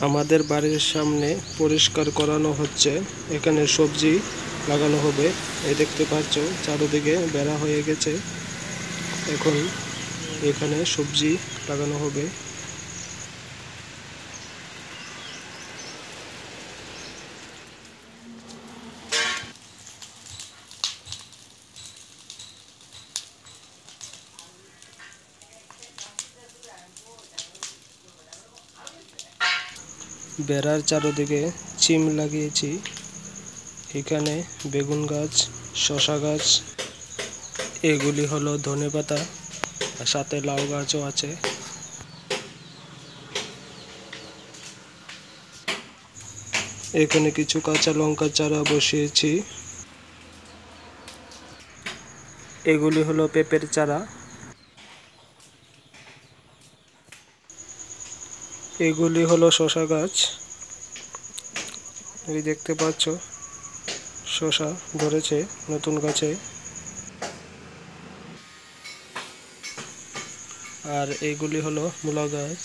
আমাদের বাড়ির সামনে পরিষ্কার করানো হচ্ছে। এখানে সবজি লাগানো হবে। এই দেখতে পাচ্ছ, চারোদিকে বেড়া হয়ে গেছে। এখন এখানে সবজি লাগানো হবে। বেড়ার চারোদিকে চিম লাগিয়েছি। এখানে বেগুন গাছ, শশা গাছ, এগুলি হলো ধনেপাতা আর সাথে লাউ গাছও আছে। এখানে কিছু কাঁচা লঙ্কা চারা বসিয়েছি। এগুলি হলো পেঁপের চারা। এগুলি হলো শশা গাছ। এই দেখতে পাচ্ছ শশা ধরেছে নতুন গাছে। আর এগুলি হলো মূলা গাছ।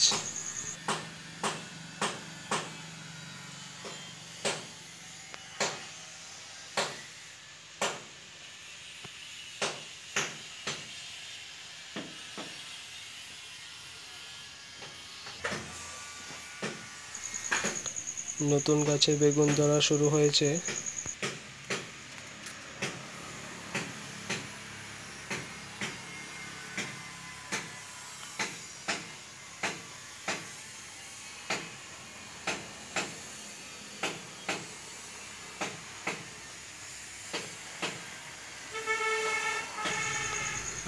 নতুন গাছে বেগুন ধরা শুরু হয়েছে।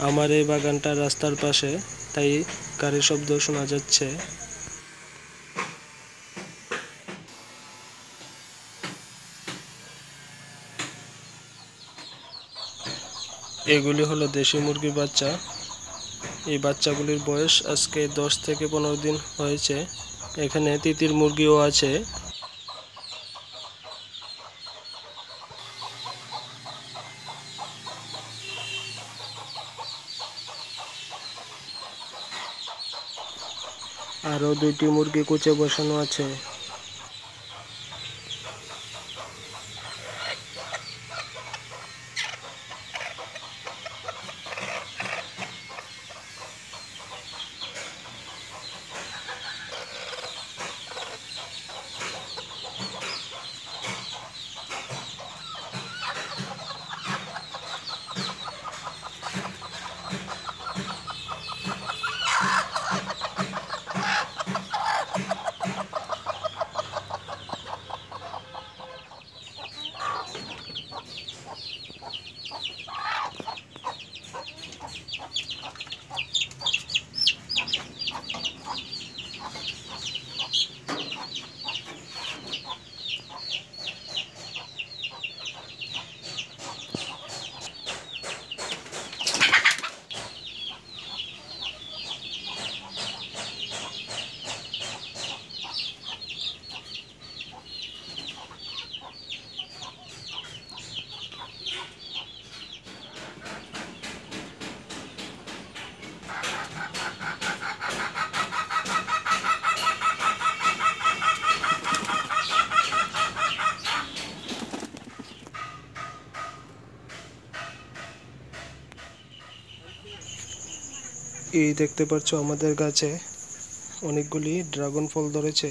আমার এই বাগানটা রাস্তার পাশে, তাই গাড়ির শব্দ শোনা যাচ্ছে। এগুলি হলো দেশি মুরগির বাচ্চা। এই বাচ্চাগুলির বয়স আজকে দশ থেকে পনেরো দিন হয়েছে। এখানে তিতির মুরগিও আছে। আরও দুইটি মুরগি কুচে বসানো আছে। এই দেখতে পাচ্ছ আমাদের গাছে অনেকগুলি ড্রাগন ফল ধরেছে।